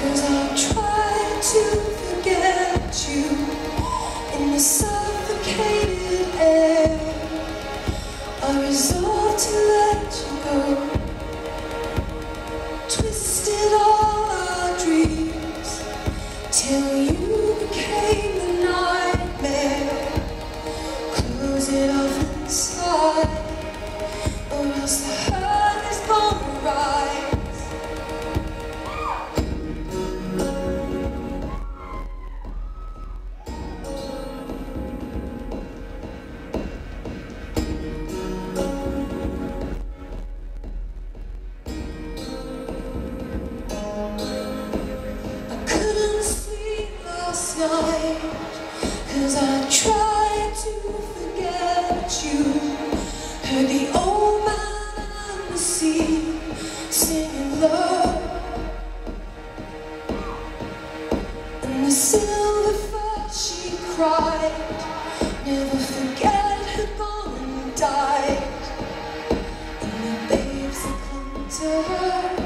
Cause I tried to forget you In the suffocated air. I resolved to let you go Cause I tried to forget you. Heard the old man and the sea Singing low. And the silver she cried Never forget had gone and died. And the that to her